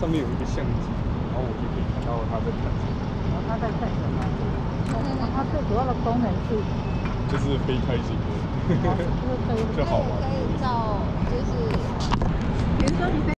上面有一个相机，然后我就可以看到它在看什么，然后它在看什么？它最主要的功能是，就是飞开心的，就是可以。可以照，就是。比如说。